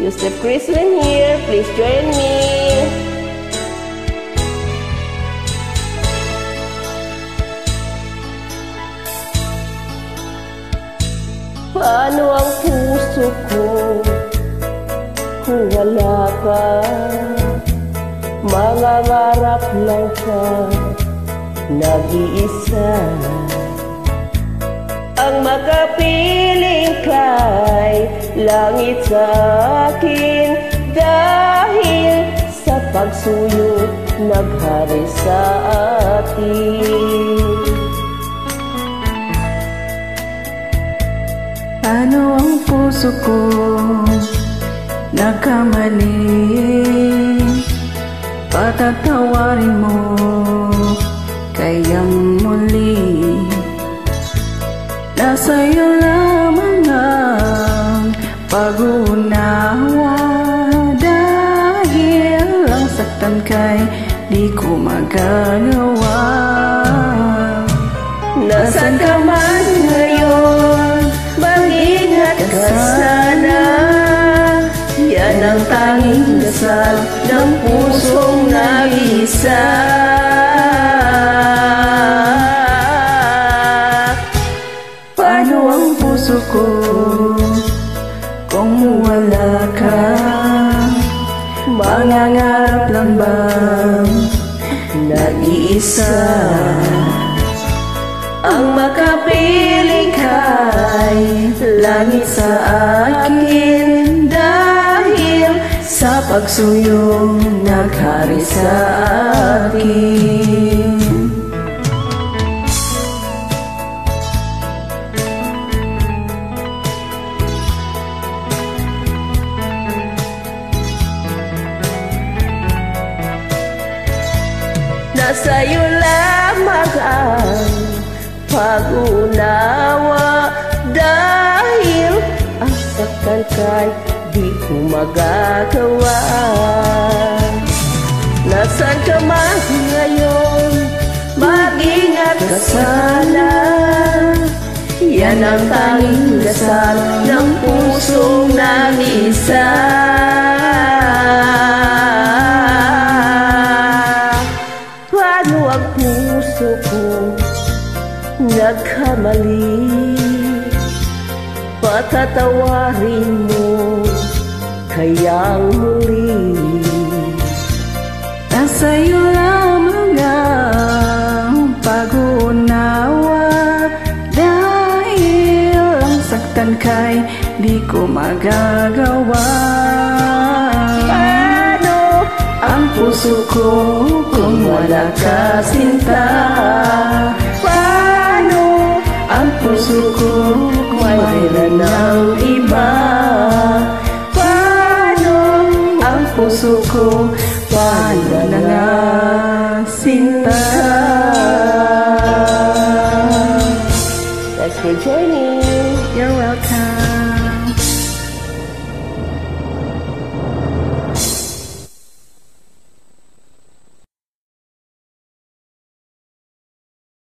Yusef Chrisman here. Please join me. Paano ang puso ko kung wala ka? Mangangarap lang ka, nag-iisa Ang kay langit sa akin. Dahil sa pagsuyo naghari sa atin. Ano ang puso ko? Nagkamali. Patatawarin mo. Kayang muli pag-unawa Dahil ang saktan kay di ko magagawa Nasaan ka man ngayon, mag-ingat ka sana. Yan ang tanging dasal ng pusong nag-isa. Paano ang puso ko wala ka? Mangangarap lang bang nag-iisa? Ang makapiling Kay langit sa akin Dahil sa pagsuyong naghari sa akin Nasa iyo lamang ang pag-unawa Dahil ang saktan kay di ko magagawa. Nasaan ka man ngayon, mag-ingat ka sana Yan ang tanging dasal ng pusong nag-isa Paano ang puso ko. Nagkamali. Patatawarin mo. Kayang muli. Nasa iyo lamang ang pag-unawa. Dahil ang saktan kay di ko magagawa Ang puso ko kung wala ka sinta. Paano Ang puso ko kung mayroon ng iba? Paano Ang puso ko paano na nga sinta? Thanks for joining